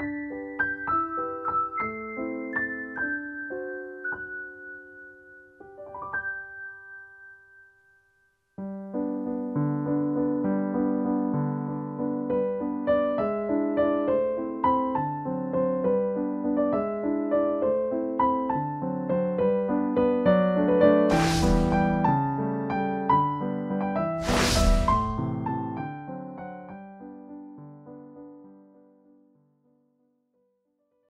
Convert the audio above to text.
you.